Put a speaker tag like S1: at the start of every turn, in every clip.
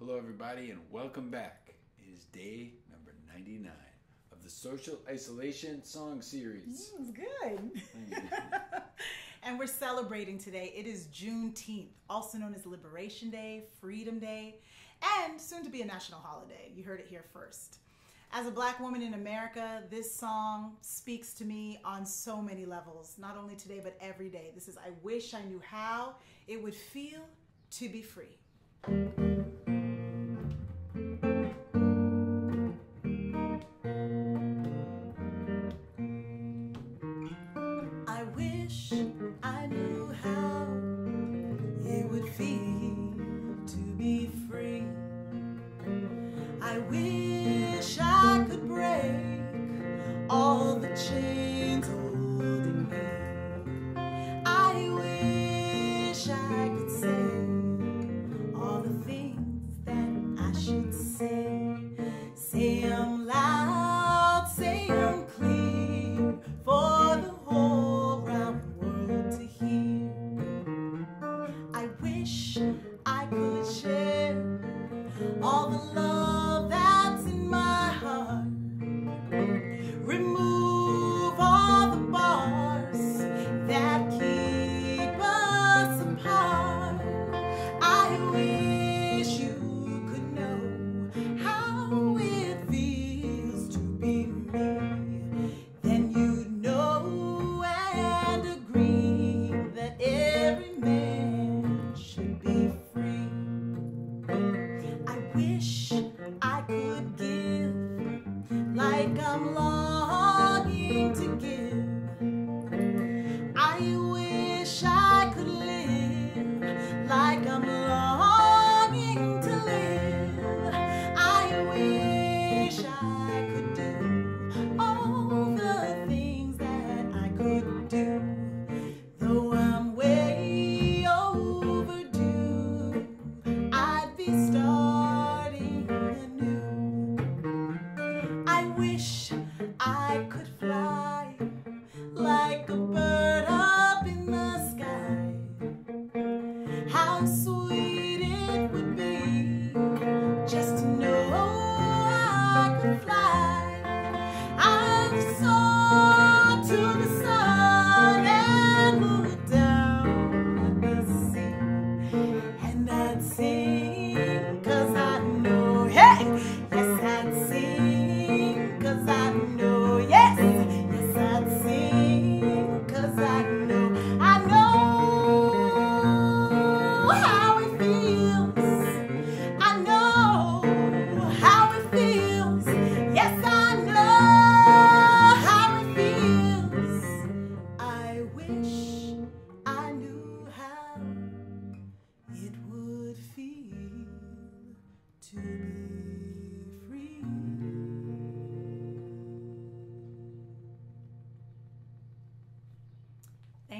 S1: Hello, everybody, and welcome back. It is day number 99 of the Social Isolation Song Series.
S2: Mm, it's good. and we're celebrating today. It is Juneteenth, also known as Liberation Day, Freedom Day, and soon to be a national holiday. You heard it here first. As a black woman in America, this song speaks to me on so many levels, not only today, but every day. This is I Wish I Knew How It Would Feel to Be Free. Wish all the love like I'm longing to give.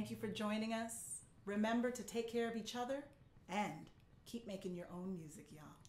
S2: Thank you for joining us. Remember to take care of each other and keep making your own music, y'all.